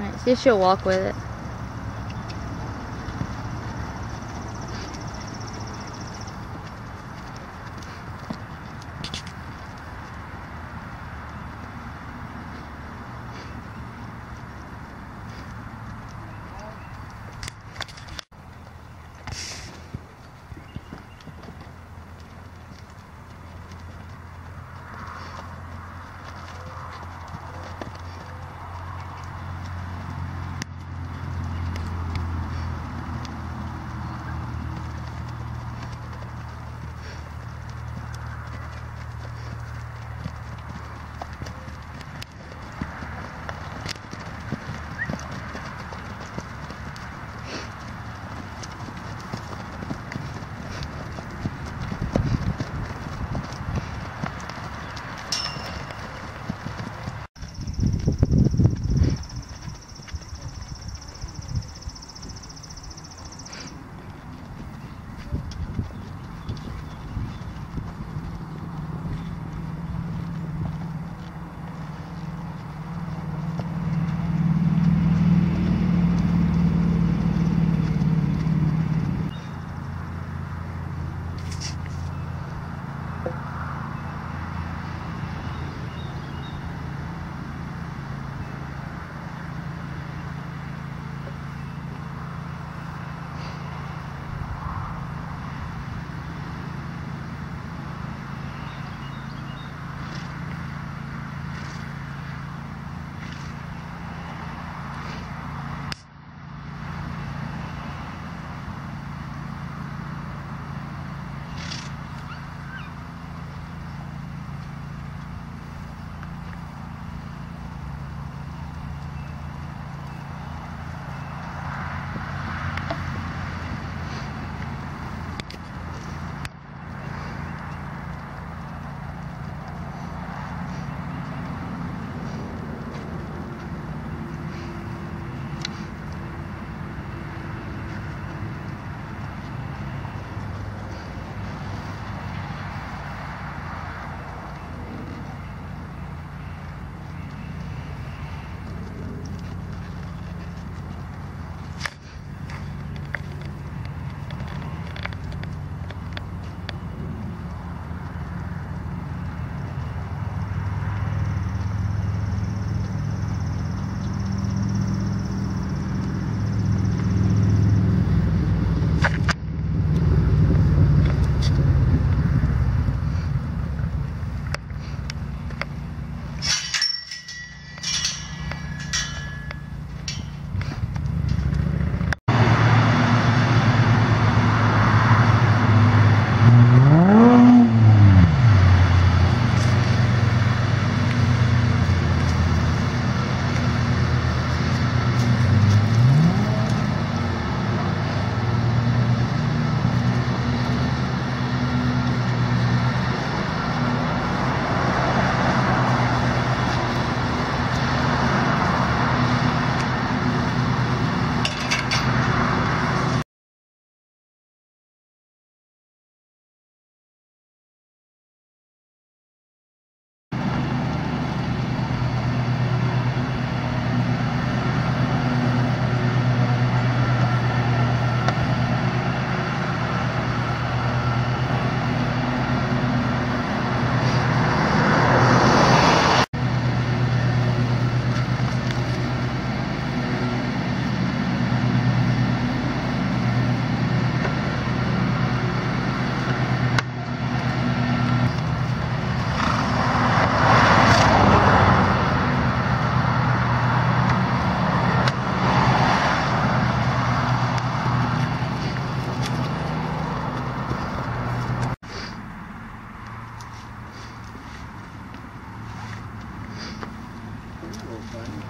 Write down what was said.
Alright, see if she'll walk with it. Good.